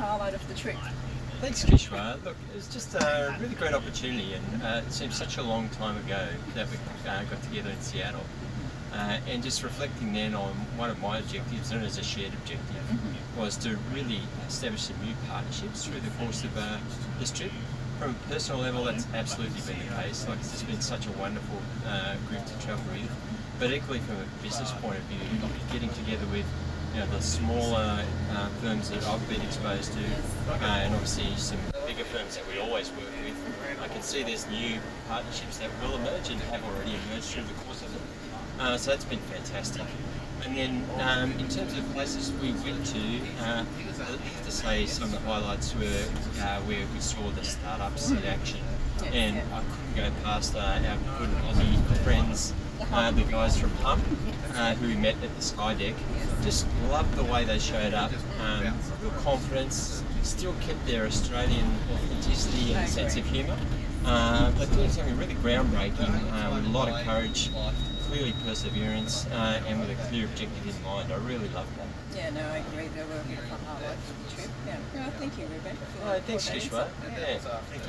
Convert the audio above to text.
highlight of the trip? Thanks, Kishwa. Look, it was just a really great opportunity, and uh, it seems such a long time ago that we uh, got together in Seattle. Uh, and just reflecting then on one of my objectives, known as a shared objective, Mm-hmm. was to really establish some new partnerships through the course of uh, this trip. From a personal level, that's absolutely been the case. Like, it's just been such a wonderful uh, group to travel with. But equally, from a business point of view, getting together with you know, the smaller uh, firms that I've been exposed to, uh, and obviously some bigger firms that we always work with, I can see there's new partnerships that will emerge and have already emerged through the course of it. Uh, so that's been fantastic. And then um, in terms of places we went to, uh, I have to say some of the highlights were uh, where we saw the startups in action. And. I couldn't go past uh, our good Aussie friends, uh, the guys from Hump, uh, who we met at the SkyDeck. Just loved the way they showed up. Um, real confidence, still kept their Australian authenticity and sense of humour. Uh, but doing something really groundbreaking uh, with a lot of courage, clearly perseverance, uh, and with a clear objective in mind. I really loved that. Yeah, no, I agree. They were a bit of highlight of the trip. Yeah. No, thank you, Ruben. for- thanks, Kishwa. insight. Yeah, thank you.